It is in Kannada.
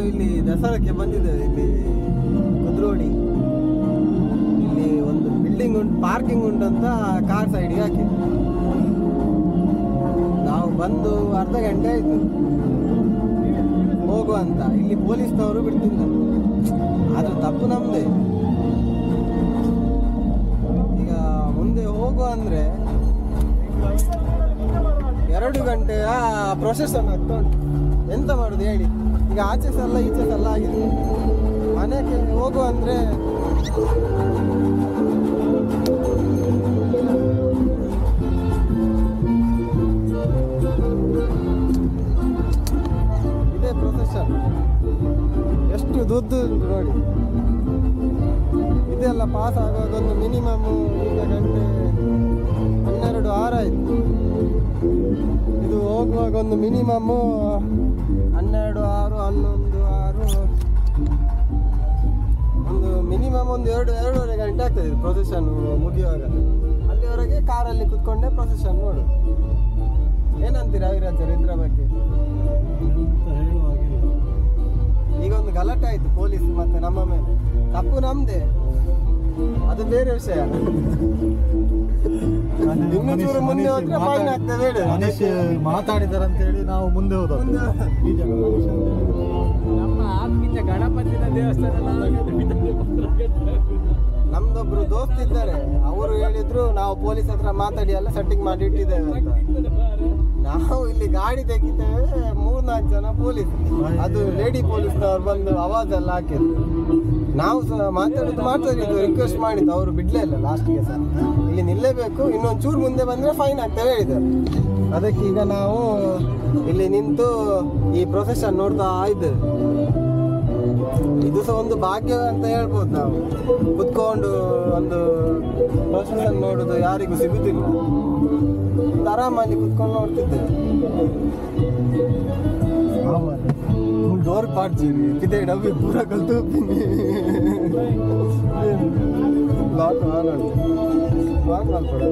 ನಾವಿಲ್ಲಿ ದಸರಾಕ್ಕೆ ಬಂದಿದ್ದೇವೆ, ಇಲ್ಲಿ ಕುದ್ರೋಡಿ ಇಲ್ಲಿ ಒಂದು ಬಿಲ್ಡಿಂಗ್ ಉಂಟು ಪಾರ್ಕಿಂಗ್ ಉಂಟಂತ ಕಾರ್ ಸೈಡ್ ಹಾಕಿ ನಾವು ಬಂದು ಅರ್ಧ ಗಂಟೆ ಆಯ್ತು. ಹೋಗುವ ಅಂತ. ಇಲ್ಲಿ ಪೊಲೀಸ್ನವರು ಬಿಡ್ತಿಲ್ಲ ಆದ್ರೆ ತಪ್ಪು ನಮ್ದೇ. ಈಗ ಮುಂದೆ ಹೋಗುವ ಅಂದ್ರೆ ಎರಡು ಗಂಟೆಯ ಪ್ರೊಸೆಸ್ ಆಗ್ತಾ ಉಂಟು ಎಂತ ಮಾಡುದು ಹೇಳಿ. ಈಗ ಆಚೆ ಸಲ್ಲ ಈಚೆ ಸಲ್ಲ ಆಗಿದೆ. ಮನೆಗೆ ಹೋಗು ಅಂದರೆ ಇದೇ ಪ್ರೊಸೆಷನ್ ಎಷ್ಟು ದುಡ್ಡು ನೋಡಿ. ಇದೆಲ್ಲ ಪಾಸ್ ಆಗೋದೊಂದು ಮಿನಿಮಮ್ ಈಗ ಗಂಟೆ ಒಂದು ಮಿನಿಮಮ್ ಹನ್ನೆರಡು ಆರು ಹನ್ನೊಂದು ಆರು. ಒಂದು ಮಿನಿಮಮ್ ಒಂದು ಎರಡು ಎರಡೂವರೆ ಗಂಟೆ ಆಗ್ತದೆ ಪ್ರೊಸೆಷನ್ ಮುಗಿಯುವಾಗ. ಅಲ್ಲಿವರೆಗೆ ಕಾರಲ್ಲಿ ಕುತ್ಕೊಂಡೆ ಪ್ರೊಸೆಷನ್ ನೋಡು. ಏನಂತೀರಾ ಅವಿರಾಜರು ಇದ್ರ ಬಗ್ಗೆ? ಈಗ ಒಂದು ಗಲಾಟೆ ಆಯ್ತು ಪೊಲೀಸ್ ಮತ್ತೆ ನಮ್ಮ ಮೇಲೆ. ತಪ್ಪು ನಮ್ದೇ. ಅದು ಬೇರೆ ವಿಷಯ. ಅಂತ ಹೇಳಿ. ನಾವು ಮುಂದೆ ಹೋದದ್ದು. ನಮ್ಮ ಆತ್ಮೀಯ ಗಣಪತಿನ ದೇವಸ್ಥಾನ ನಮ್ದೊಬ್ರು ದೋಸ್ತ್ ಇದ್ದಾರೆ. ಅವರು ಹೇಳಿದ್ರು ನಾವು ಪೊಲೀಸ್ ಹತ್ರ ಮಾತಾಡಿ ಎಲ್ಲ ಸೆಟ್ಟಿಂಗ್ ಮಾಡಿ ಇಟ್ಟಿದ್ದೇವೆ ಅಂತ. ನಾವು ಇಲ್ಲಿ ಗಾಡಿ ತೆಗಿತೇವೆ ಮೂರ್ನಾಲ್ಕು ಜನ ಪೊಲೀಸ್. ಅದು ಲೇಡಿ ಪೊಲೀಸ್ನವ್ರು ಬಂದು ಅವಾಜ್ ಎಲ್ಲ ಹಾಕಿದ್ರು. ನಾವು ಸಹ ಮಾಡ್ತಾರೆ ಇದು ರಿಕ್ವೆಸ್ಟ್ ಮಾಡಿದ್ದು, ಅವರು ಬಿಡ್ಲೇ ಇಲ್ಲ ಲಾಸ್ಟಿಗೆ ಸರ್ ಇಲ್ಲಿ ನಿಲ್ಲೇಬೇಕು, ಇನ್ನೊಂದು ಚೂರು ಮುಂದೆ ಬಂದರೆ ಫೈನ್ ಆಗ್ತೇವೆ ಹೇಳಿದ್ದಾರೆ. ಅದಕ್ಕೆ ಈಗ ನಾವು ಇಲ್ಲಿ ನಿಂತು ಈ ಪ್ರೊಸೆಷನ್ ನೋಡ್ತಾ ಇದ್ದೇವೆ. ಇದು ಸಹ ಒಂದು ಭಾಗ್ಯ ಅಂತ ಹೇಳ್ಬೋದು ನಾವು. ಕುತ್ಕೊಂಡು ಒಂದು ಪ್ರೊಸೆಷನ್ ನೋಡೋದು ಯಾರಿಗೂ ಸಿಗುತ್ತಿಲ್ಲ ಆರಾಮಾಗಿ ಕುತ್ಕೊಂಡು ನೋಡ್ತಿದ್ದೇವೆ. पार्ट जीवी किते एडा भी पूरा गलत पिनी लात आना लात लाल पड़ा